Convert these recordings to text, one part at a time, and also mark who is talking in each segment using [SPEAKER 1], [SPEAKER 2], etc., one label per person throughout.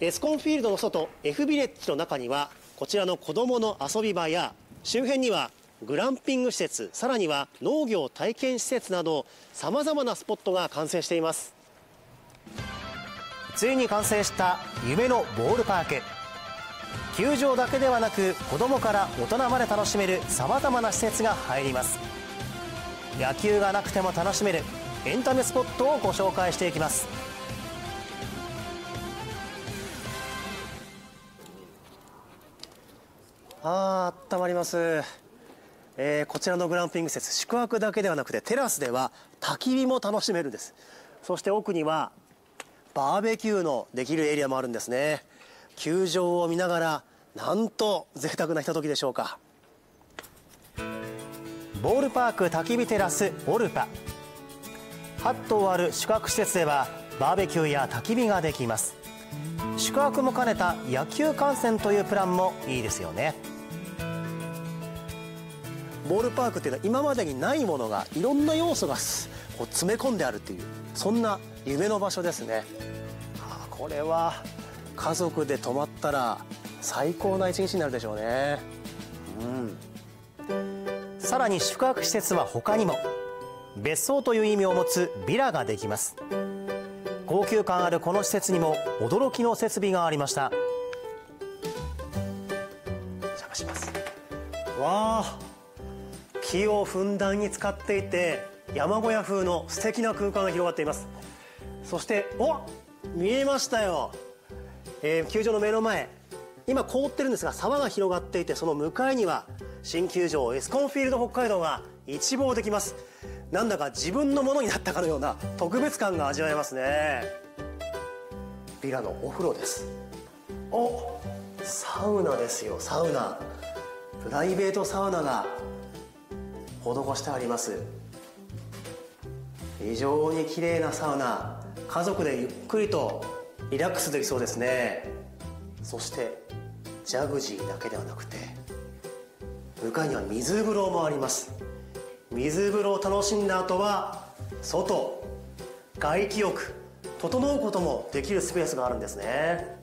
[SPEAKER 1] エスコンフィールドの外 F ビレッジの中にはこちらの子どもの遊び場や周辺にはグランピング施設さらには農業体験施設などさまざまなスポットが完成しています。ついに完成した夢のボールパーク。球場だけではなく子どもから大人まで楽しめるさまざまな施設が入ります。野球がなくても楽しめるエンタメスポットをご紹介していきます。あー温まります、えーこちらのグランピング施設宿泊だけではなくてテラスでは焚き火も楽しめるんです。そして奥にはバーベキューのできるエリアもあるんですね。球場を見ながらなんと贅沢なひとときでしょうか。ボールパーク焚き火テラスオルパ。8棟ある宿泊施設ではバーベキューや焚き火ができます。宿泊も兼ねた野球観戦というプランもいいですよね。ボールパークっていうのは今までにないものがいろんな要素がこう詰め込んであるっていうそんな夢の場所ですね。あこれは家族で泊まったら最高な一日になるでしょうね。うん。さらに宿泊施設は他にも。別荘という意味を持つビラができます。高級感あるこの施設にも驚きの設備がありました。お邪魔します。わあ。木をふんだんに使っていて山小屋風の素敵な空間が広がっています。そしてお見えましたよ、えー球場の目の前。今凍ってるんですが沢が広がっていてその向かいには新球場エスコンフィールド北海道が一望できます。なんだか自分のものになったかのような特別感が味わえますね。ビラのお風呂です。おサウナですよ。サウナ。プライベートサウナが施してあります。非常に綺麗なサウナ。家族でゆっくりとリラックスできそうですね。そしてジャグジーだけではなくて向かいには水風呂もあります。水風呂を楽しんだ後は外外気浴整うこともできるスペースがあるんですね。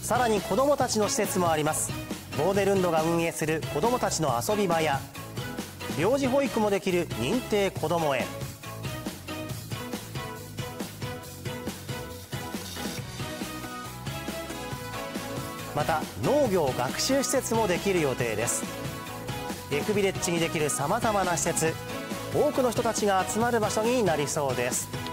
[SPEAKER 1] さらに子どもたちの施設もあります。ボーデルンドが運営する子どもたちの遊び場や病児保育もできる認定こども園。また農業学習施設もできる予定です。エクビレッジにできるさまざまな施設。多くの人たちが集まる場所になりそうです。